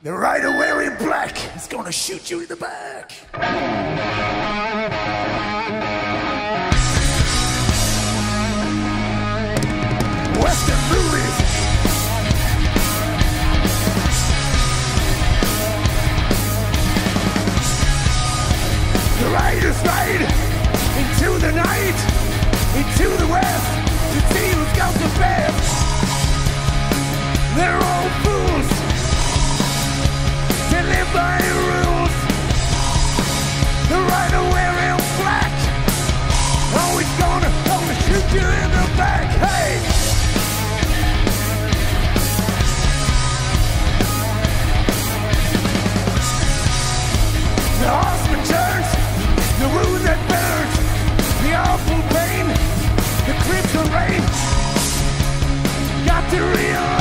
The rider wearing black is gonna shoot you in the back. Western movies. The riders ride into the night, into the west, to see who's got the best. They're all fools. To realize